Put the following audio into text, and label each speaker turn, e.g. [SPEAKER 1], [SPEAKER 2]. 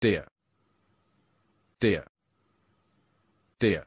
[SPEAKER 1] dear dear dear